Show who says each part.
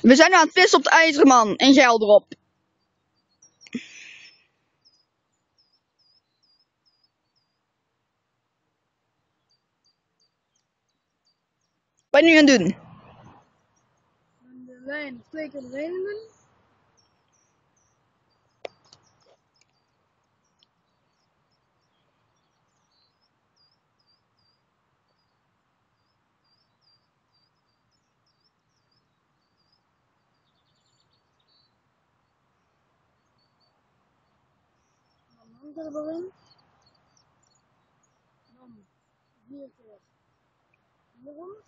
Speaker 1: We zijn aan het vissen op de IJzerman en geil erop. Wat je nu aan het doen?
Speaker 2: En de lijn twee keer erin doen. Ándale, ven. Vamos, bien, ¿No vamos?